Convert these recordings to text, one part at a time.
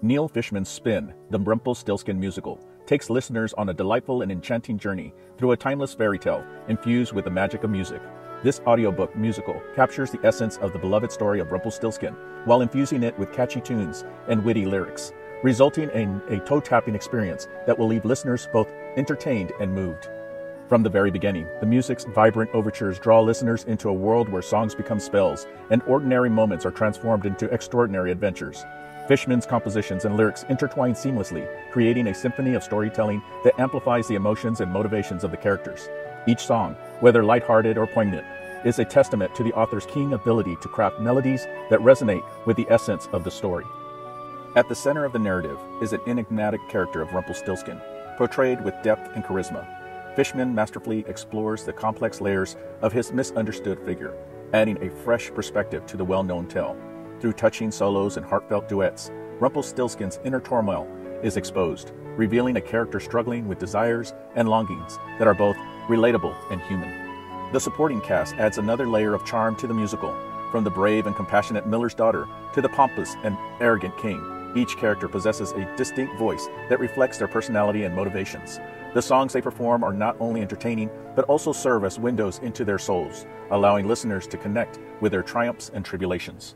Neil Fishman's Spin, the Rumpelstiltskin musical, takes listeners on a delightful and enchanting journey through a timeless fairy tale infused with the magic of music. This audiobook musical captures the essence of the beloved story of Rumpelstiltskin while infusing it with catchy tunes and witty lyrics, resulting in a toe tapping experience that will leave listeners both entertained and moved. From the very beginning, the music's vibrant overtures draw listeners into a world where songs become spells and ordinary moments are transformed into extraordinary adventures. Fishman's compositions and lyrics intertwine seamlessly, creating a symphony of storytelling that amplifies the emotions and motivations of the characters. Each song, whether lighthearted or poignant, is a testament to the author's keen ability to craft melodies that resonate with the essence of the story. At the center of the narrative is an enigmatic character of Rumpelstiltskin, portrayed with depth and charisma. Fishman masterfully explores the complex layers of his misunderstood figure, adding a fresh perspective to the well known tale. Through touching solos and heartfelt duets, Rumpelstiltskin's inner turmoil is exposed, revealing a character struggling with desires and longings that are both relatable and human. The supporting cast adds another layer of charm to the musical, from the brave and compassionate miller's daughter to the pompous and arrogant king. Each character possesses a distinct voice that reflects their personality and motivations. The songs they perform are not only entertaining, but also serve as windows into their souls, allowing listeners to connect with their triumphs and tribulations.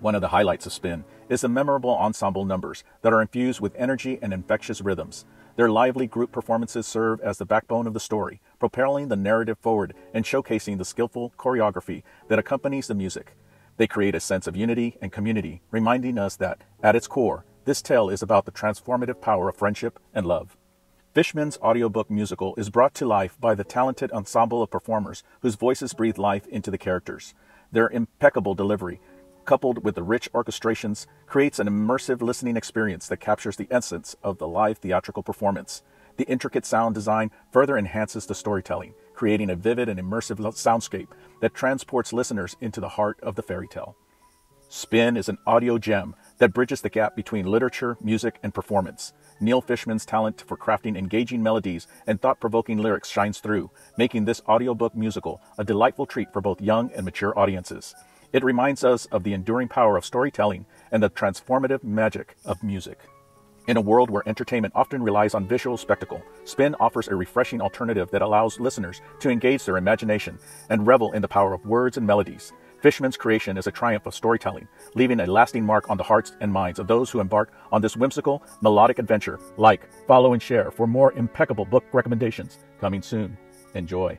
One of the highlights of Spin is the memorable ensemble numbers that are infused with energy and infectious rhythms. Their lively group performances serve as the backbone of the story, propelling the narrative forward and showcasing the skillful choreography that accompanies the music. They create a sense of unity and community, reminding us that, at its core, this tale is about the transformative power of friendship and love. Fishman's audiobook musical is brought to life by the talented ensemble of performers whose voices breathe life into the characters. Their impeccable delivery coupled with the rich orchestrations, creates an immersive listening experience that captures the essence of the live theatrical performance. The intricate sound design further enhances the storytelling, creating a vivid and immersive soundscape that transports listeners into the heart of the fairy tale. Spin is an audio gem that bridges the gap between literature, music, and performance. Neil Fishman's talent for crafting engaging melodies and thought provoking lyrics shines through, making this audiobook musical a delightful treat for both young and mature audiences. It reminds us of the enduring power of storytelling and the transformative magic of music. In a world where entertainment often relies on visual spectacle, Spin offers a refreshing alternative that allows listeners to engage their imagination and revel in the power of words and melodies. Fishman's creation is a triumph of storytelling, leaving a lasting mark on the hearts and minds of those who embark on this whimsical, melodic adventure. Like, follow, and share for more impeccable book recommendations coming soon. Enjoy.